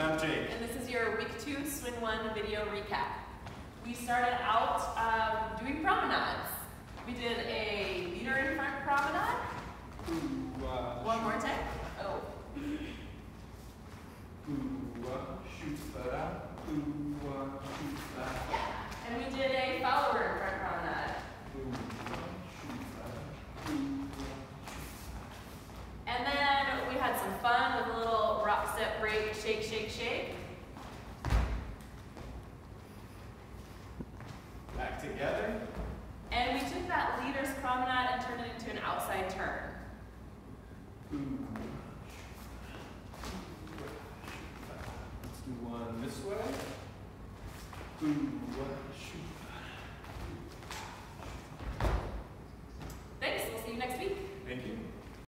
And I'm Jake. And this is your week two swing one video recap. We started out um, doing promenades. We did a leader in front promenade. Ooh, uh, One more time. Oh. Ooh, uh, shoot that. Ooh, uh, shoot that. Yeah. And we did a follower in front promenade. Uh, shoot that. Ooh, uh, And then we had some fun with a little rock together. And we took that leader's promenade and turned it into an outside turn. Let's do one this way. Ooh.